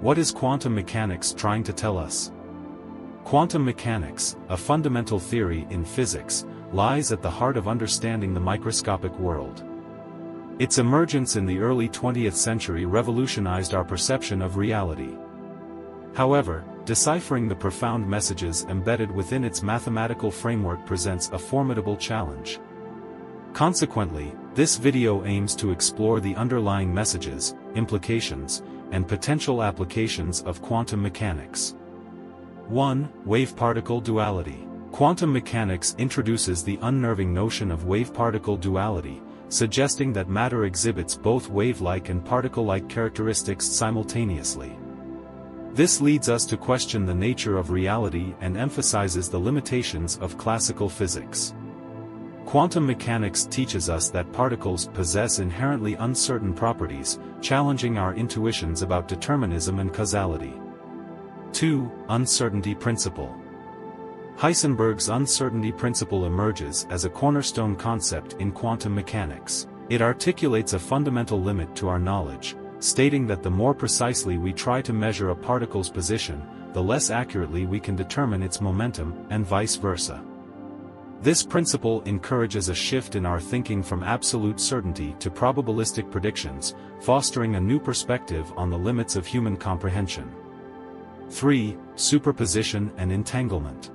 What is quantum mechanics trying to tell us? Quantum mechanics, a fundamental theory in physics, lies at the heart of understanding the microscopic world. Its emergence in the early 20th century revolutionized our perception of reality. However, deciphering the profound messages embedded within its mathematical framework presents a formidable challenge. Consequently, this video aims to explore the underlying messages, implications, and potential applications of quantum mechanics. 1. Wave-particle duality. Quantum mechanics introduces the unnerving notion of wave-particle duality, suggesting that matter exhibits both wave-like and particle-like characteristics simultaneously. This leads us to question the nature of reality and emphasizes the limitations of classical physics. Quantum mechanics teaches us that particles possess inherently uncertain properties, challenging our intuitions about determinism and causality. 2. Uncertainty Principle Heisenberg's uncertainty principle emerges as a cornerstone concept in quantum mechanics. It articulates a fundamental limit to our knowledge, stating that the more precisely we try to measure a particle's position, the less accurately we can determine its momentum, and vice versa. This principle encourages a shift in our thinking from absolute certainty to probabilistic predictions, fostering a new perspective on the limits of human comprehension. 3. Superposition and entanglement.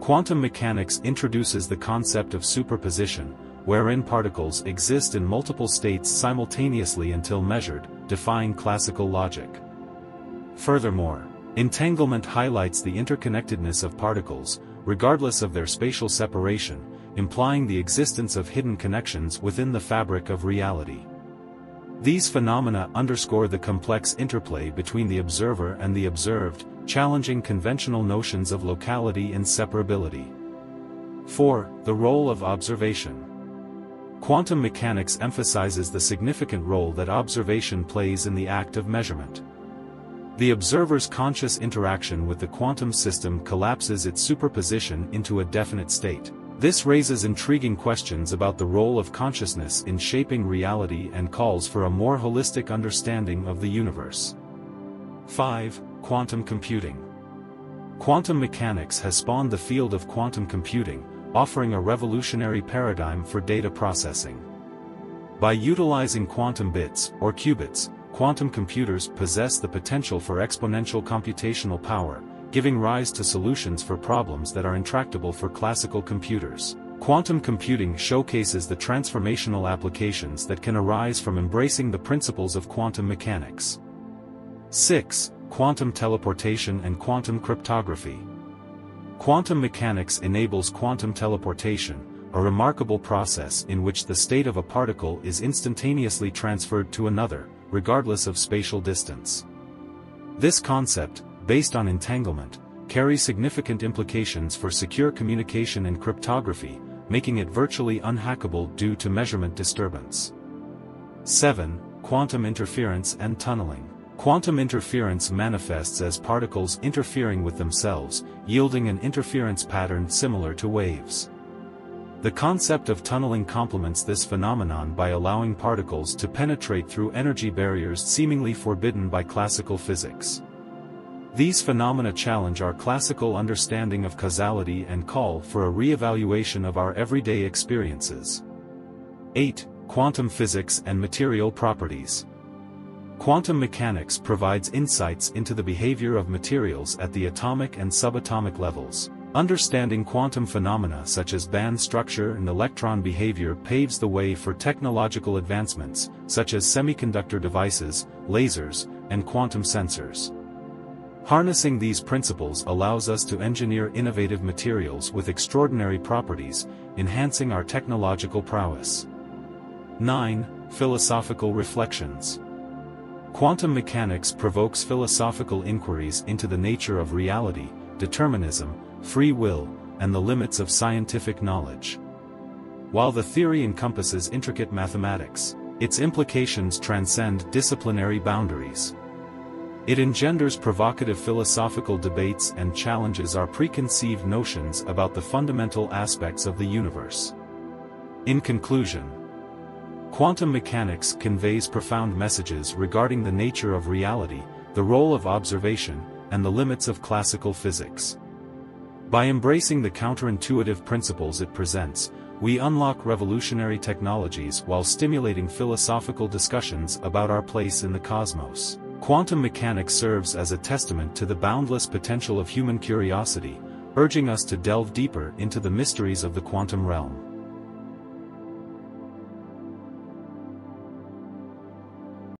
Quantum mechanics introduces the concept of superposition, wherein particles exist in multiple states simultaneously until measured, defying classical logic. Furthermore, entanglement highlights the interconnectedness of particles, regardless of their spatial separation, implying the existence of hidden connections within the fabric of reality. These phenomena underscore the complex interplay between the observer and the observed, challenging conventional notions of locality and separability. 4. The role of observation. Quantum mechanics emphasizes the significant role that observation plays in the act of measurement. The observer's conscious interaction with the quantum system collapses its superposition into a definite state. This raises intriguing questions about the role of consciousness in shaping reality and calls for a more holistic understanding of the universe. 5. Quantum computing. Quantum mechanics has spawned the field of quantum computing, offering a revolutionary paradigm for data processing. By utilizing quantum bits, or qubits, quantum computers possess the potential for exponential computational power, giving rise to solutions for problems that are intractable for classical computers. Quantum computing showcases the transformational applications that can arise from embracing the principles of quantum mechanics. 6. Quantum teleportation and quantum cryptography. Quantum mechanics enables quantum teleportation, a remarkable process in which the state of a particle is instantaneously transferred to another, regardless of spatial distance. This concept, based on entanglement, carries significant implications for secure communication and cryptography, making it virtually unhackable due to measurement disturbance. 7. Quantum interference and tunneling. Quantum interference manifests as particles interfering with themselves, yielding an interference pattern similar to waves. The concept of tunneling complements this phenomenon by allowing particles to penetrate through energy barriers seemingly forbidden by classical physics. These phenomena challenge our classical understanding of causality and call for a re-evaluation of our everyday experiences. 8. Quantum physics and material properties. Quantum mechanics provides insights into the behavior of materials at the atomic and subatomic levels. Understanding quantum phenomena such as band structure and electron behavior paves the way for technological advancements, such as semiconductor devices, lasers, and quantum sensors. Harnessing these principles allows us to engineer innovative materials with extraordinary properties, enhancing our technological prowess. 9. Philosophical Reflections Quantum mechanics provokes philosophical inquiries into the nature of reality, determinism, free will, and the limits of scientific knowledge. While the theory encompasses intricate mathematics, its implications transcend disciplinary boundaries. It engenders provocative philosophical debates and challenges our preconceived notions about the fundamental aspects of the universe. In conclusion, quantum mechanics conveys profound messages regarding the nature of reality, the role of observation, and the limits of classical physics. By embracing the counterintuitive principles it presents, we unlock revolutionary technologies while stimulating philosophical discussions about our place in the cosmos. Quantum mechanics serves as a testament to the boundless potential of human curiosity, urging us to delve deeper into the mysteries of the quantum realm.